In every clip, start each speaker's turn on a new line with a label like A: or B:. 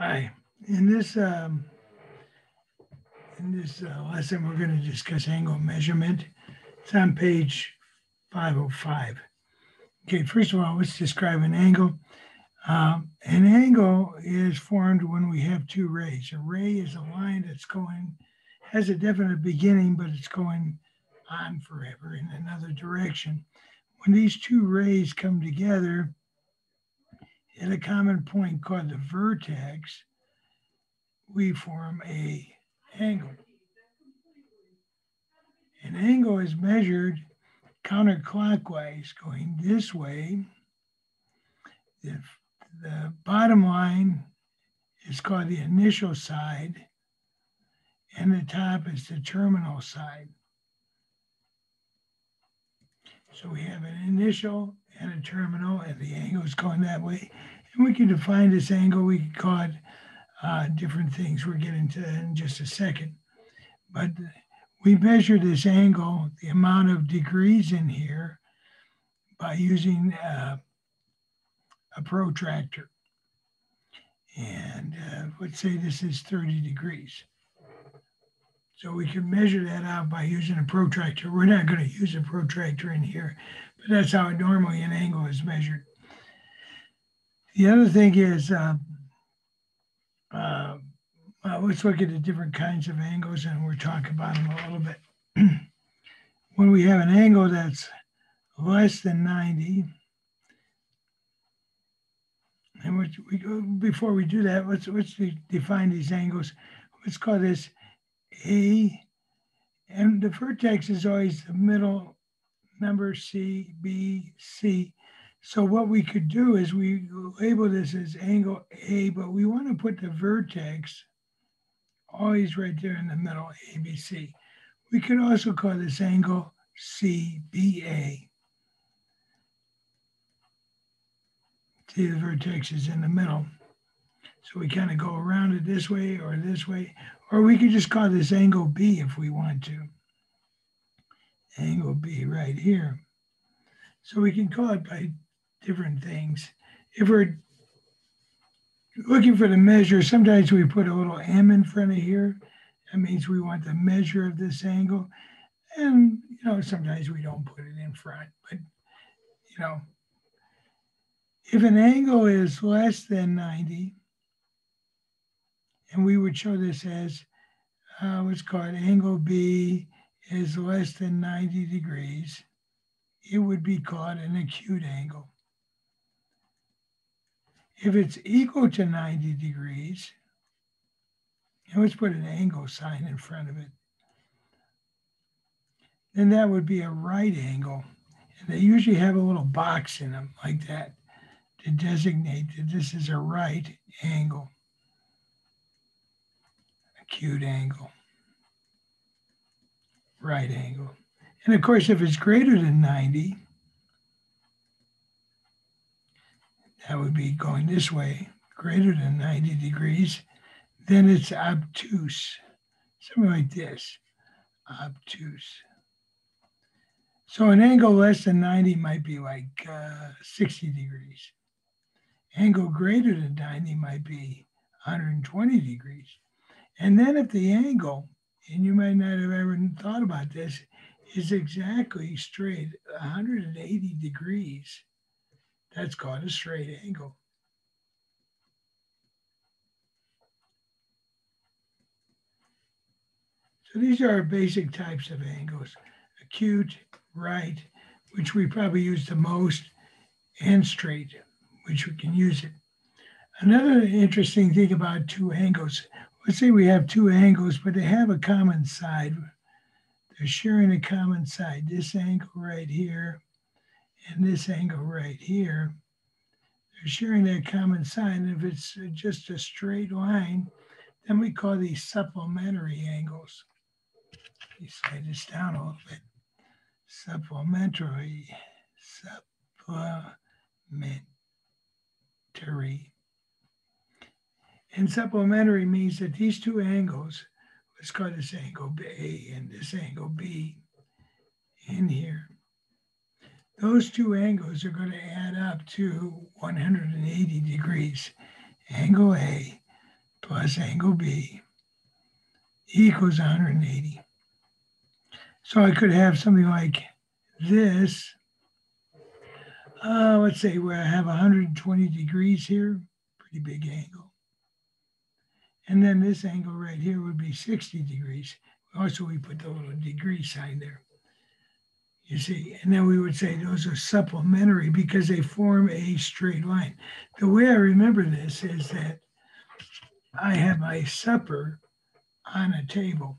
A: Hi. In this um, in this uh, lesson, we're going to discuss angle measurement. It's on page 505. Okay, first of all, let's describe an angle. Um, an angle is formed when we have two rays. A ray is a line that's going, has a definite beginning, but it's going on forever in another direction. When these two rays come together at a common point called the vertex, we form a angle. An angle is measured counterclockwise, going this way. If the bottom line is called the initial side, and the top is the terminal side. So we have an initial and a terminal, and the angle is going that way. And we can define this angle, we can call it uh, different things we'll get into in just a second. But we measure this angle, the amount of degrees in here, by using uh, a protractor. And uh, let's say this is 30 degrees. So we can measure that out by using a protractor. We're not going to use a protractor in here, but that's how normally an angle is measured. The other thing is uh, uh, let's look at the different kinds of angles and we'll talk about them a little bit. when we have an angle that's less than 90, and we, before we do that, let's, let's define these angles. Let's call this A, and the vertex is always the middle number C, B, C. So what we could do is we label this as angle A, but we want to put the vertex always right there in the middle, ABC. We could also call this angle CBA. See, the vertex is in the middle. So we kind of go around it this way or this way, or we could just call this angle B if we want to. Angle B right here. So we can call it by different things. If we're looking for the measure, sometimes we put a little m in front of here. That means we want the measure of this angle. And, you know, sometimes we don't put it in front, but, you know, if an angle is less than 90, and we would show this as uh, what's called angle B is less than 90 degrees, it would be called an acute angle. If it's equal to 90 degrees, let's put an angle sign in front of it, then that would be a right angle. And they usually have a little box in them like that to designate that this is a right angle, acute angle, right angle. And of course, if it's greater than 90, that would be going this way, greater than 90 degrees, then it's obtuse, something like this, obtuse. So an angle less than 90 might be like uh, 60 degrees. Angle greater than 90 might be 120 degrees. And then if the angle, and you might not have ever thought about this, is exactly straight 180 degrees, that's called a straight angle. So these are our basic types of angles. Acute, right, which we probably use the most, and straight, which we can use it. Another interesting thing about two angles, let's say we have two angles, but they have a common side. They're sharing a common side. This angle right here and this angle right here, they're sharing that common side. And if it's just a straight line, then we call these supplementary angles. Let me slide this down a little bit. Supplementary, supplementary. And supplementary means that these two angles, let's call this angle A and this angle B in here, those two angles are going to add up to 180 degrees. Angle A plus angle B equals 180. So I could have something like this. Uh, let's say where I have 120 degrees here, pretty big angle. And then this angle right here would be 60 degrees. Also, we put the little degree sign there. You see, and then we would say those are supplementary because they form a straight line. The way I remember this is that I have my supper on a table.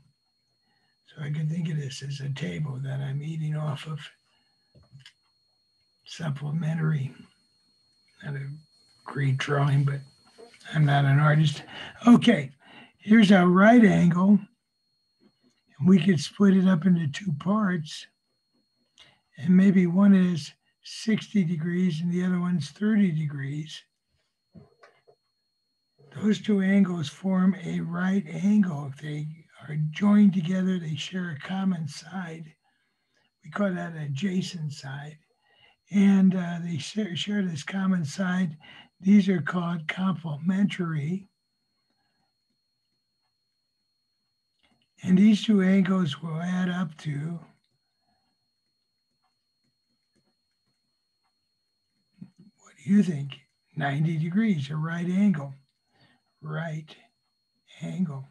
A: So I can think of this as a table that I'm eating off of. Supplementary. Not a great drawing, but I'm not an artist. Okay, here's our right angle. And we could split it up into two parts. And maybe one is 60 degrees and the other one's 30 degrees. Those two angles form a right angle. If they are joined together, they share a common side. We call that adjacent side. And uh, they share, share this common side. These are called complementary. And these two angles will add up to what do you think? 90 degrees, a right angle right angle.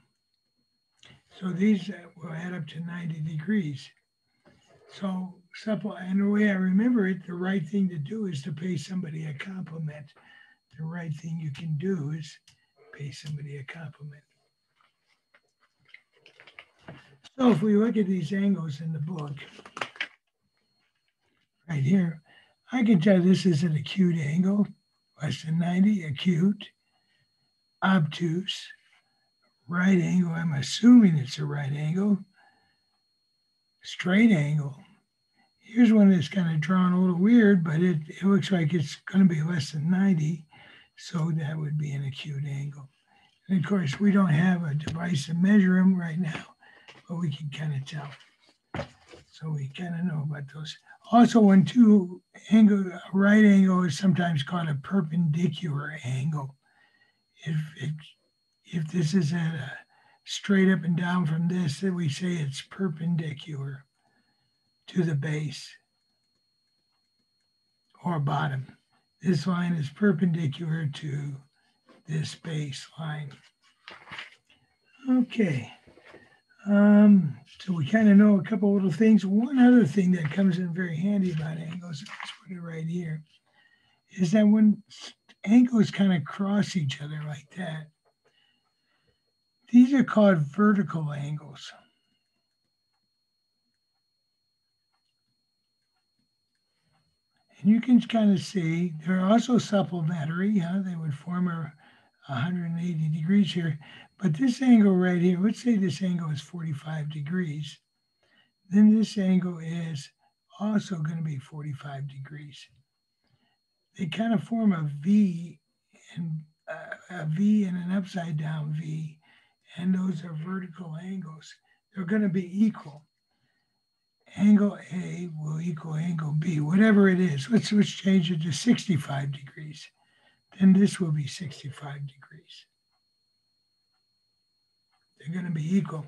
A: So these uh, will add up to 90 degrees. So supple, and the way I remember it, the right thing to do is to pay somebody a compliment. The right thing you can do is pay somebody a compliment. So if we look at these angles in the book, right here, I can tell this is an acute angle, less than 90, acute obtuse, right angle. I'm assuming it's a right angle. Straight angle. Here's one that's kind of drawn a little weird, but it, it looks like it's going to be less than 90. So that would be an acute angle. And of course, we don't have a device to measure them right now, but we can kind of tell. So we kind of know about those. Also, when two angle, right angle is sometimes called a perpendicular angle if it, if this is at a straight up and down from this, then we say it's perpendicular to the base or bottom. This line is perpendicular to this base line. Okay. Um, so we kind of know a couple little things. One other thing that comes in very handy about angles, let's put it right here, is that when angles kind of cross each other like that. These are called vertical angles. And you can kind of see they're also supplementary. Huh? They would form a 180 degrees here. But this angle right here, let's say this angle is 45 degrees. Then this angle is also going to be 45 degrees they kind of form a V and uh, a V and an upside down V, and those are vertical angles. They're going to be equal. Angle A will equal angle B, whatever it is. Let's, let's change it to 65 degrees. Then this will be 65 degrees. They're going to be equal.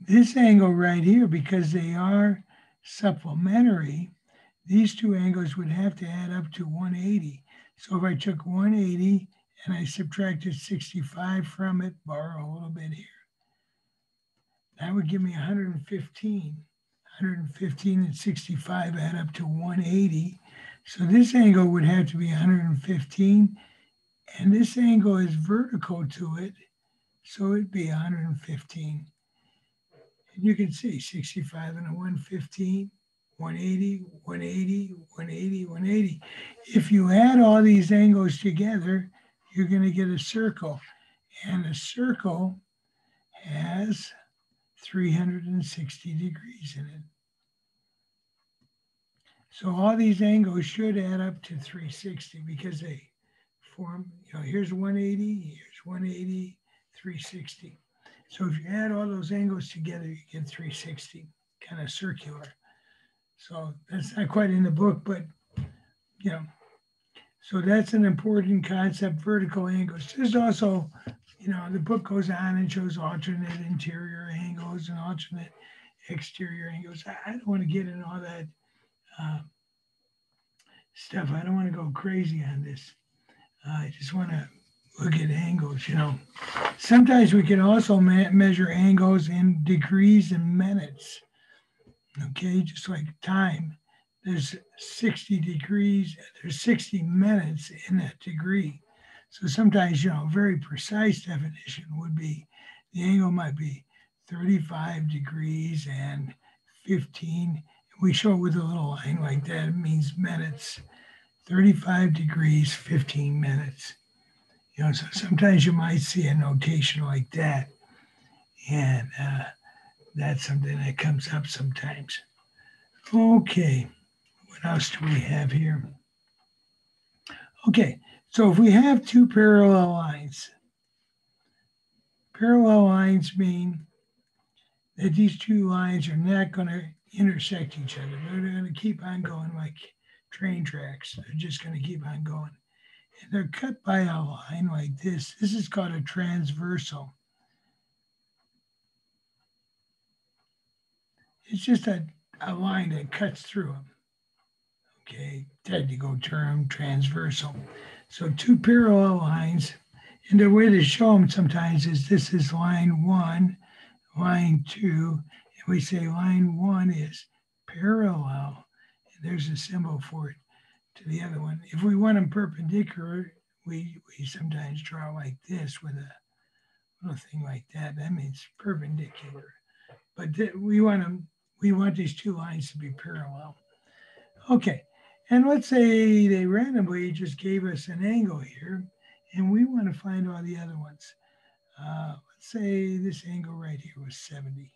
A: This angle right here, because they are supplementary, these two angles would have to add up to 180. So if I took 180 and I subtracted 65 from it, borrow a little bit here, that would give me 115. 115 and 65 add up to 180. So this angle would have to be 115, and this angle is vertical to it, so it'd be 115. And you can see 65 and a 115 180, 180, 180, 180. If you add all these angles together, you're going to get a circle. And a circle has 360 degrees in it. So all these angles should add up to 360 because they form, you know, here's 180, here's 180, 360. So if you add all those angles together, you get 360, kind of circular. So that's not quite in the book, but you know, so that's an important concept, vertical angles. There's also, you know, the book goes on and shows alternate interior angles and alternate exterior angles. I, don't want to get into all that uh, stuff. I don't want to go crazy on this. Uh, I just want to look at angles, you know. Sometimes we can also me- measure angles in degrees and minutes. Okay, just like time. There's 60 degrees, there's 60 minutes in a degree. So sometimes, you know, a very precise definition would be the angle might be 35 degrees and 15. We show it with a little line like that. It means minutes. 35 degrees, 15 minutes. You know, so sometimes you might see a notation like that. And uh, that's something that comes up sometimes. Okay, what else do we have here? Okay, so if we have two parallel lines, parallel lines mean that these two lines are not going to intersect each other. They're going to keep on going like train tracks. They're just going to keep on going. And they're cut by a line like this. This is called a transversal. It's just a, a line that cuts through them. Okay, technical term, transversal. So two parallel lines, and the way to show them sometimes is this is line one, line two, and we say line one is parallel, and there's a symbol for it to the other one. If we want them perpendicular, we, we sometimes draw like this with a little thing like that. That means perpendicular. But we want them, we want these two lines to be parallel. Okay, and let's say they randomly just gave us an angle here, and we want to find all the other ones. Uh, let's say this angle right here was 70,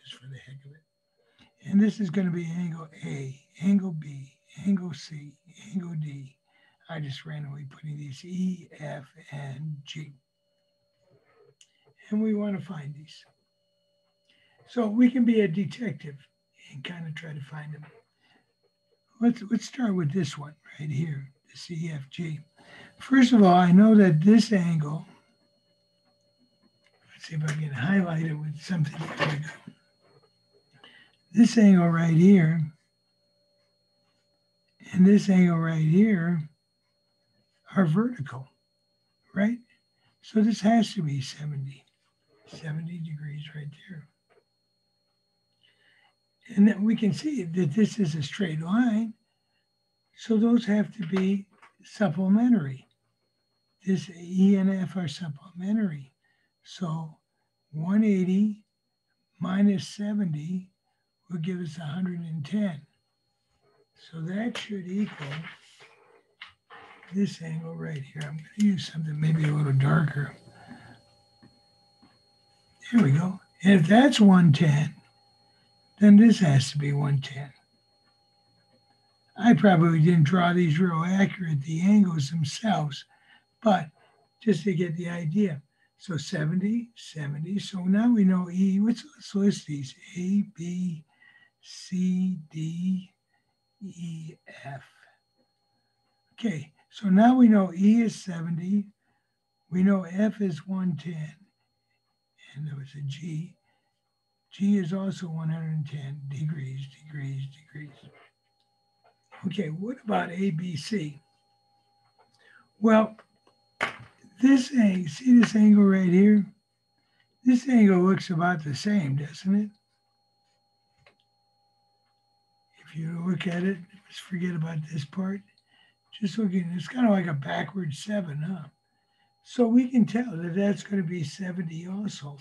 A: just for the heck of it. And this is going to be angle A, angle B, angle C, angle D. I just randomly putting these E, F, and G. And we want to find these. So we can be a detective and kind of try to find them. Let's, let's start with this one right here, the CFG. First of all, I know that this angle, let's see if I can highlight it with something. This angle right here and this angle right here are vertical, right? So this has to be 70, 70 degrees right there. And then we can see that this is a straight line. So those have to be supplementary. This E and F are supplementary. So 180 minus 70 will give us 110. So that should equal this angle right here. I'm going to use something maybe a little darker. There we go. And if that's 110, then this has to be 110. I probably didn't draw these real accurate, the angles themselves, but just to get the idea. So 70, 70. So now we know E. Let's, let's list these A, B, C, D, E, F. Okay, so now we know E is 70. We know F is 110. And there was a G. G is also 110 degrees, degrees, degrees. Okay, what about ABC? Well, this angle, see this angle right here? This angle looks about the same, doesn't it? If you look at it, let's forget about this part. Just looking, it's kind of like a backward seven, huh? So we can tell that that's going to be 70 also.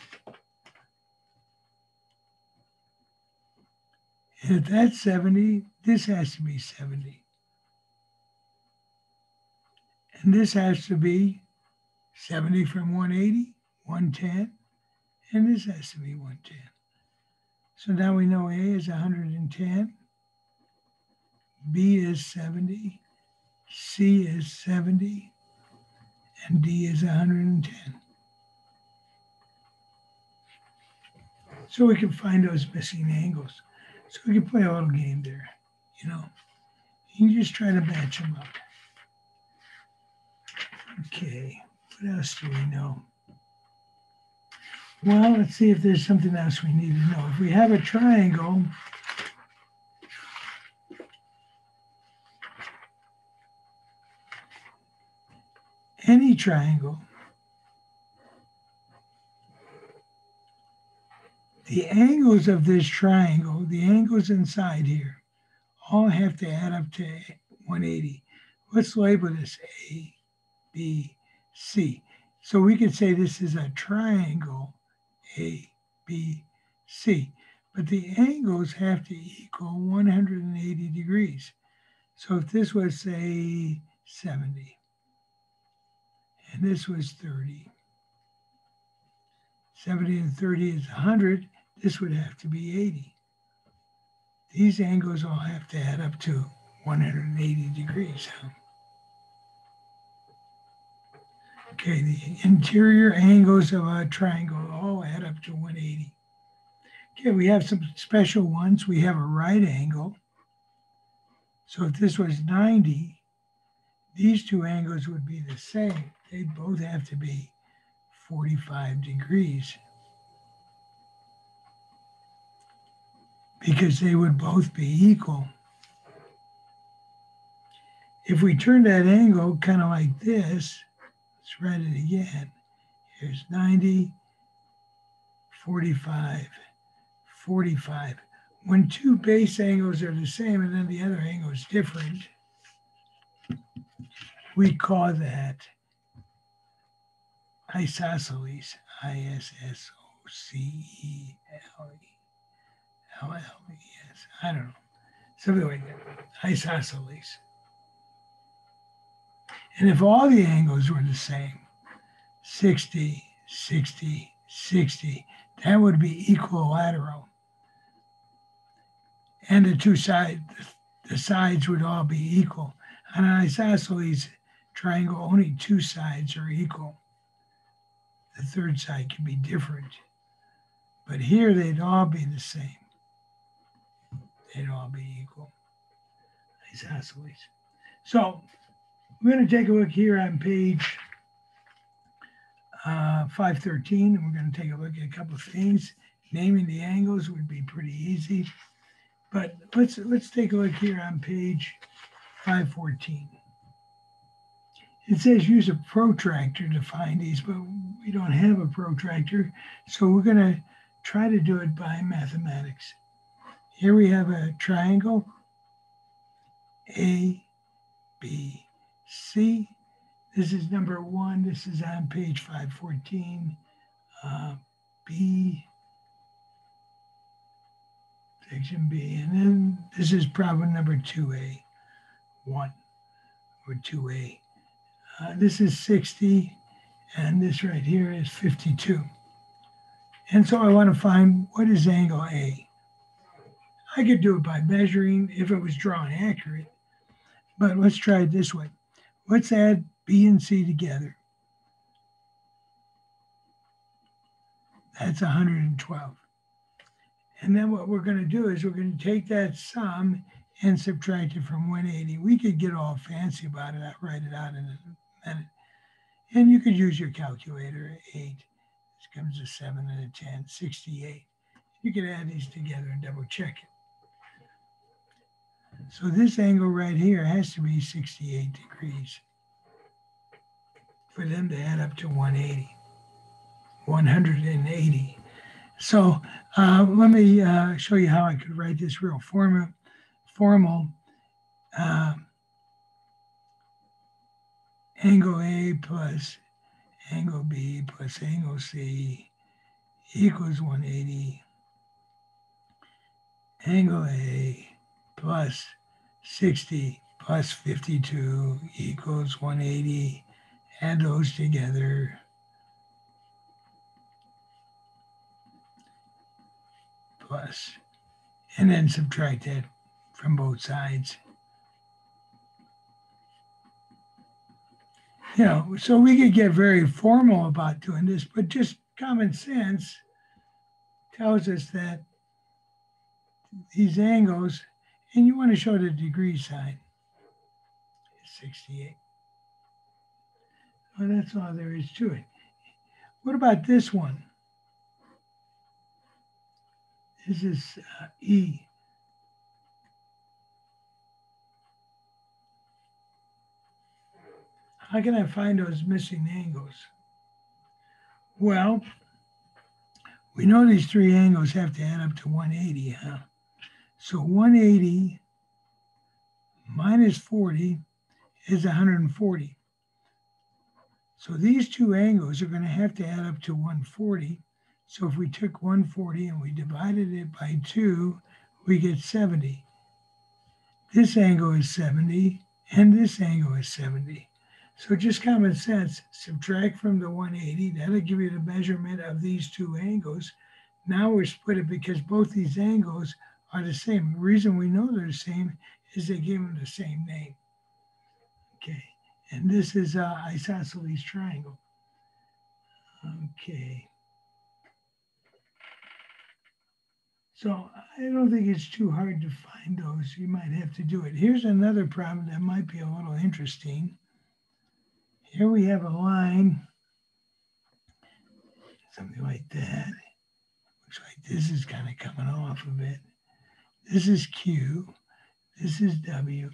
A: And if that's 70, this has to be 70. And this has to be 70 from 180, 110, and this has to be 110. So now we know A is 110, B is 70, C is 70, and D is 110. So we can find those missing angles. So we can play a little game there, you know. You can just try to match them up. Okay. What else do we know? Well, let's see if there's something else we need to know. If we have a triangle, any triangle, the angles of this triangle, the angles inside here, all have to add up to 180. Let's label this A, B, C. So we could say this is a triangle A, B, C. But the angles have to equal 180 degrees. So if this was, say, 70, and this was 30, 70 and 30 is 100, this would have to be 80. These angles all have to add up to 180 degrees. Okay, the interior angles of a triangle all add up to 180. Okay, we have some special ones. We have a right angle. So if this was 90, these two angles would be the same. They both have to be 45 degrees. Because they would both be equal. If we turn that angle kind of like this, let's write it again. Here's 90, 45, 45. When two base angles are the same and then the other angle is different, we call that isosceles, I-S-S-O-C-E-L-E-L-L-E-S. I don't know, something like that, isosceles. And if all the angles were the same, 60, 60, 60, that would be equilateral. And the two sides, the sides would all be equal. On an isosceles triangle, only two sides are equal. The third side can be different. But here they'd all be the same. They'd all be equal. Isosceles. So we're going to take a look here on page uh, 513, and we're going to take a look at a couple of things. Naming the angles would be pretty easy, but let's let's take a look here on page 514. It says use a protractor to find these, but we don't have a protractor, so we're going to try to do it by mathematics. Here we have a triangle, A, B, C. This is number one. This is on page 514. Uh, B, section B. And then this is problem number 2A, 1 or 2A. Uh, this is 60, and this right here is 52. And so I want to find what is angle A. I could do it by measuring if it was drawn accurate, but let's try it this way. Let's add B and C together. That's 112. And then what we're going to do is we're going to take that sum and subtract it from 180. We could get all fancy about it. I'll write it out in a minute. And you could use your calculator, 8. This comes to 7 and a 10, 68. You can add these together and double check it. So this angle right here has to be 68 degrees for them to add up to 180. 180. So uh, let me uh, show you how I could write this real formal. formal uh, angle A plus angle B plus angle C equals 180. Angle A plus 60 plus 52 equals 180. Add those together. Plus, and then subtract that from both sides. You know, so we could get very formal about doing this, but just common sense tells us that these angles and you want to show the degree sign. It's 68. Well, that's all there is to it. What about this one? This is uh, E. How can I find those missing angles? Well, we know these three angles have to add up to 180, huh? So 180 minus 40 is 140. So these two angles are going to have to add up to 140. So if we took 140 and we divided it by 2, we get 70. This angle is 70, and this angle is 70. So just common sense, subtract from the 180, that'll give you the measurement of these two angles. Now we're split it because both these angles are the same. The reason we know they're the same is they gave them the same name. Okay, and this is uh, isosceles triangle. Okay. So I don't think it's too hard to find those. You might have to do it. Here's another problem that might be a little interesting. Here we have a line, something like that. Looks like this is kind of coming off of it. This is Q, this is W,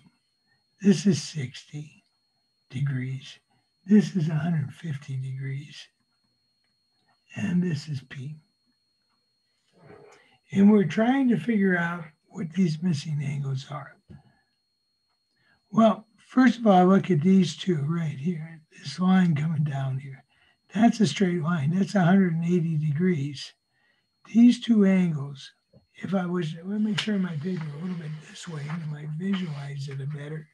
A: this is 60 degrees, this is 150 degrees, and this is P. And we're trying to figure out what these missing angles are. Well, first of all, I look at these two right here this line coming down here. That's a straight line. That's 180 degrees. These two angles, if I was, let me turn my paper a little bit this way and I might visualize it a better.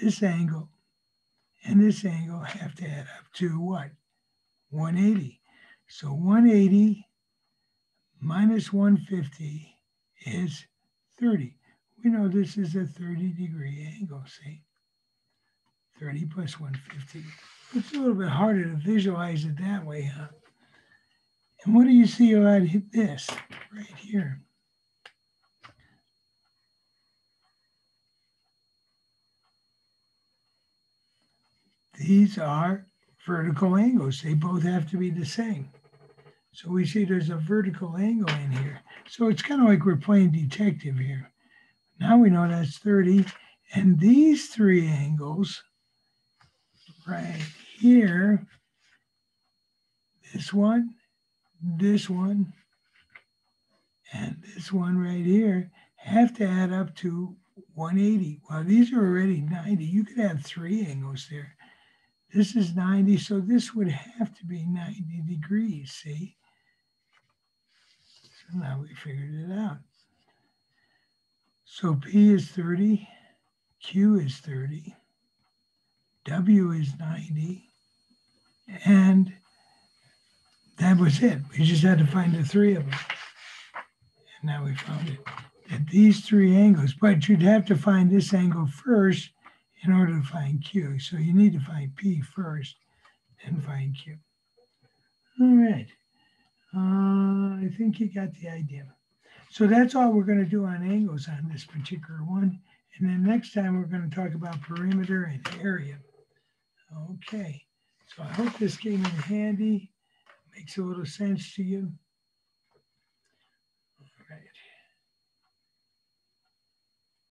A: This angle and this angle have to add up to what? 180. So 180 minus 150 is 30. We know this is a 30 degree angle, see? 30 plus 150. It's a little bit harder to visualize it that way, huh? And what do you see about this right here? These are vertical angles. They both have to be the same. So we see there's a vertical angle in here. So it's kind of like we're playing detective here. Now we know that's 30. And these three angles right here, this one, this one, and this one right here have to add up to 180. Well, these are already 90. You could have three angles there. This is 90, so this would have to be 90 degrees, see? So now we figured it out. So P is 30, Q is 30, W is 90. And that was it. We just had to find the three of them. And now we found it. At these three angles, but you'd have to find this angle first in order to find Q. So you need to find P first, and find Q. All right. Uh, I think you got the idea. So that's all we're going to do on angles on this particular one. And then next time we're going to talk about perimeter and area. Okay, so I hope this came in handy, makes a little sense to you.